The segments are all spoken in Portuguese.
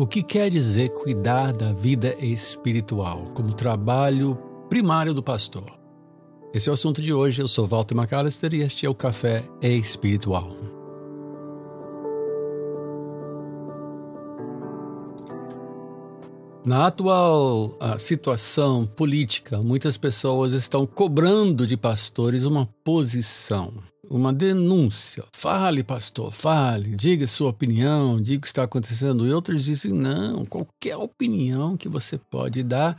O que quer dizer cuidar da vida espiritual como trabalho primário do pastor? Esse é o assunto de hoje. Eu sou Walter McAllister e este é o Café Espiritual. Na atual situação política, muitas pessoas estão cobrando de pastores uma posição, uma denúncia. Fale, pastor, fale, diga sua opinião, diga o que está acontecendo. E outros dizem: não, qualquer opinião que você pode dar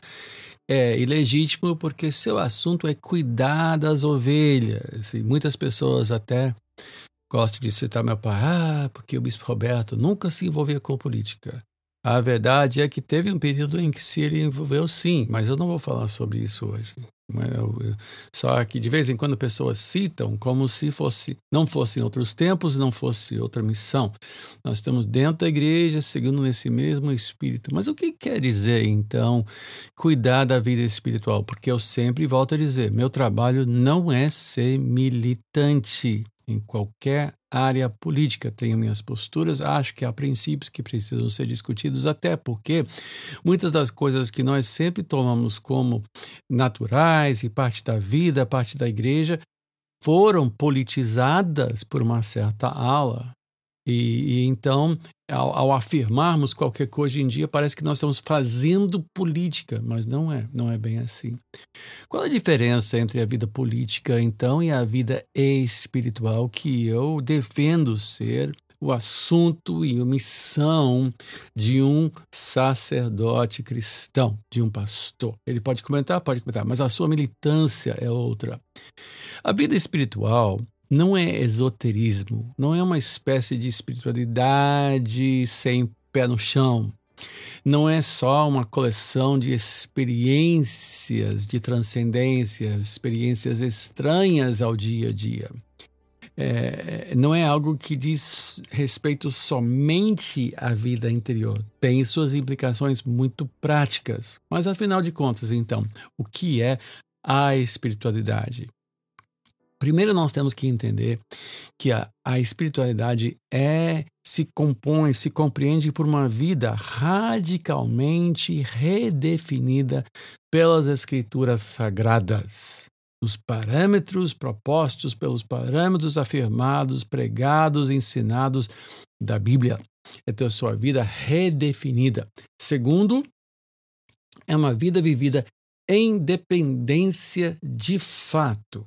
é ilegítimo porque seu assunto é cuidar das ovelhas. E muitas pessoas até gostam de citar meu pai, ah, porque o bispo Roberto nunca se envolvia com política. A verdade é que teve um período em que se ele envolveu sim, mas eu não vou falar sobre isso hoje. Só que de vez em quando pessoas citam como se fosse, não fossem outros tempos, não fosse outra missão. Nós estamos dentro da igreja, seguindo nesse mesmo espírito. Mas o que quer dizer, então, cuidar da vida espiritual? Porque eu sempre volto a dizer: meu trabalho não é ser militante em qualquer área política. Tenho minhas posturas, acho que há princípios que precisam ser discutidos, até porque muitas das coisas que nós sempre tomamos como naturais e parte da vida, parte da igreja, foram politizadas por uma certa ala e, e então, ao, ao, afirmarmos qualquer coisa hoje em dia, parece que nós estamos fazendo política, mas não é, não é bem assim. Qual a diferença entre a vida política, então, e a vida espiritual que eu defendo ser o assunto e a missão de um sacerdote cristão, de um pastor. Ele pode comentar, pode comentar, mas a sua militância é outra. A vida espiritual não é esoterismo, não é uma espécie de espiritualidade sem pé no chão. Não é só uma coleção de experiências de transcendência, experiências estranhas ao dia a dia. É, não é algo que diz respeito somente à vida interior. Tem suas implicações muito práticas. Mas, afinal de contas, então, o que é a espiritualidade? Primeiro nós temos que entender que a, a espiritualidade é se compõe, se compreende por uma vida radicalmente redefinida pelas escrituras sagradas. Os parâmetros propostos pelos parâmetros afirmados, pregados, ensinados da Bíblia. É ter sua vida redefinida. Segundo, é uma vida vivida em dependência de fato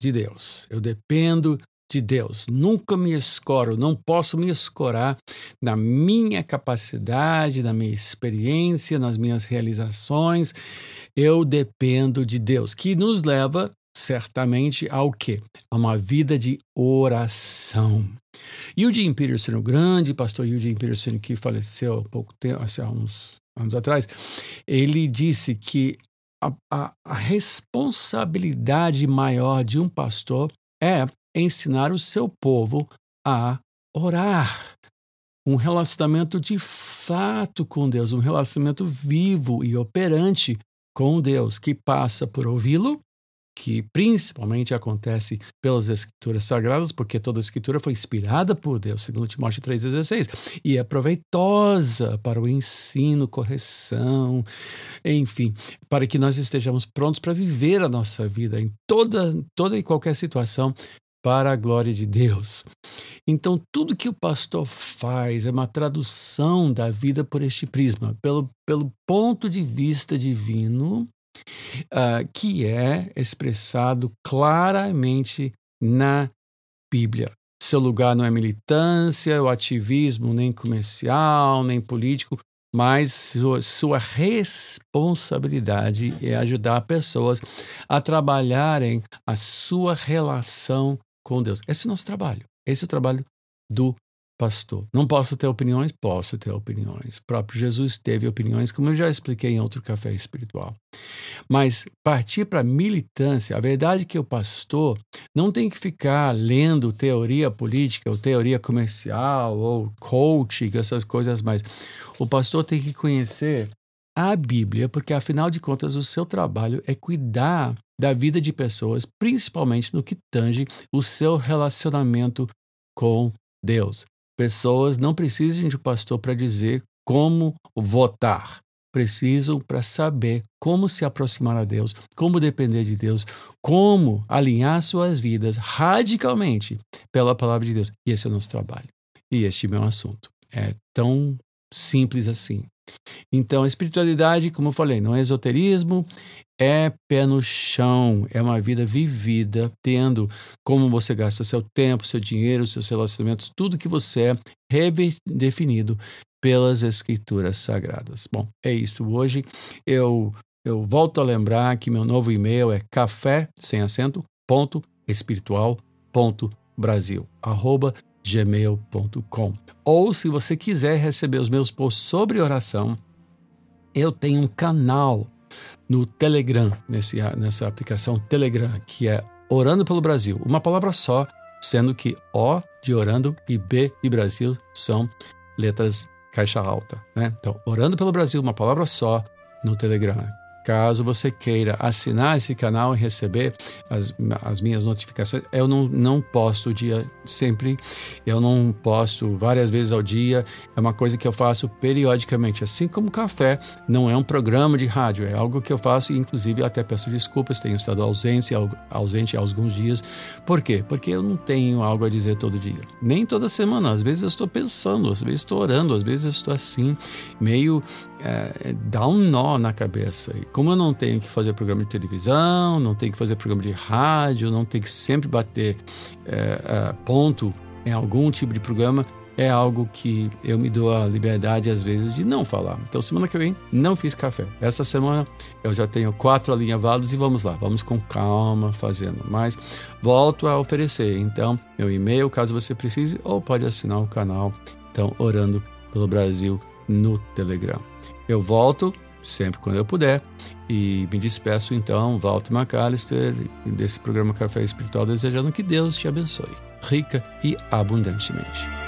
de Deus. Eu dependo de Deus. Nunca me escoro, não posso me escorar na minha capacidade, na minha experiência, nas minhas realizações. Eu dependo de Deus, que nos leva certamente ao quê? A uma vida de oração. Eugene Peterson, o grande pastor Eugene Peterson, que faleceu há pouco tempo, há uns anos atrás, ele disse que a, a, a responsabilidade maior de um pastor é ensinar o seu povo a orar. Um relacionamento de fato com Deus, um relacionamento vivo e operante com Deus, que passa por ouvi-lo, que principalmente acontece pelas escrituras sagradas, porque toda a escritura foi inspirada por Deus, segundo Timóteo 3,16, e é proveitosa para o ensino, correção, enfim, para que nós estejamos prontos para viver a nossa vida em toda, toda e qualquer situação para a glória de Deus. Então, tudo que o pastor faz é uma tradução da vida por este prisma, pelo, pelo ponto de vista divino uh, que é expressado claramente na Bíblia. Seu lugar não é militância, o ativismo nem comercial, nem político, mas sua, sua responsabilidade é ajudar pessoas a trabalharem a sua relação com Deus. Esse é o nosso trabalho. Esse é o trabalho do pastor. Não posso ter opiniões? Posso ter opiniões. O próprio Jesus teve opiniões, como eu já expliquei em outro café espiritual. Mas partir para militância, a verdade é que o pastor não tem que ficar lendo teoria política ou teoria comercial ou coaching, essas coisas mais. O pastor tem que conhecer a Bíblia, porque afinal de contas o seu trabalho é cuidar da vida de pessoas, principalmente no que tange o seu relacionamento com Deus. Pessoas não precisam de pastor para dizer como votar, precisam para saber como se aproximar a Deus, como depender de Deus, como alinhar suas vidas radicalmente pela palavra de Deus. E esse é o nosso trabalho. E este é o meu assunto. É tão simples assim. Então, a espiritualidade, como eu falei, não é esoterismo, é pé no chão, é uma vida vivida, tendo como você gasta seu tempo, seu dinheiro, seus relacionamentos, tudo que você é redefinido pelas escrituras sagradas. Bom, é isso. Hoje eu eu volto a lembrar que meu novo e-mail é café sem acento ponto espiritual ponto Brasil arroba gmail.com. Ou se você quiser receber os meus posts sobre oração, eu tenho um canal no Telegram, nesse, nessa aplicação Telegram, que é Orando pelo Brasil. Uma palavra só, sendo que O de orando e B de Brasil são letras caixa alta. Né? Então, Orando pelo Brasil, uma palavra só no Telegram. Caso você queira assinar esse canal e receber as, as minhas notificações, eu não, não posto o dia sempre, eu não posto várias vezes ao dia, é uma coisa que eu faço periodicamente, assim como café, não é um programa de rádio, é algo que eu faço e inclusive até peço desculpas, tenho estado ausente, ausente há alguns dias. Por quê? Porque eu não tenho algo a dizer todo dia, nem toda semana, às vezes eu estou pensando, às vezes estou orando, às vezes eu estou assim, meio é, dá um nó na cabeça. E como eu não tenho que fazer programa de televisão, não tenho que fazer programa de rádio, não tenho que sempre bater é, ponto em algum tipo de programa, é algo que eu me dou a liberdade às vezes de não falar. Então, semana que vem, não fiz café. Essa semana eu já tenho quatro alinhavados e vamos lá, vamos com calma fazendo. Mas volto a oferecer, então, meu e-mail, caso você precise, ou pode assinar o canal. Então, Orando pelo Brasil no Telegram. Eu volto sempre quando eu puder e me despeço então, Walter McAllister, desse programa Café Espiritual, desejando que Deus te abençoe, rica e abundantemente.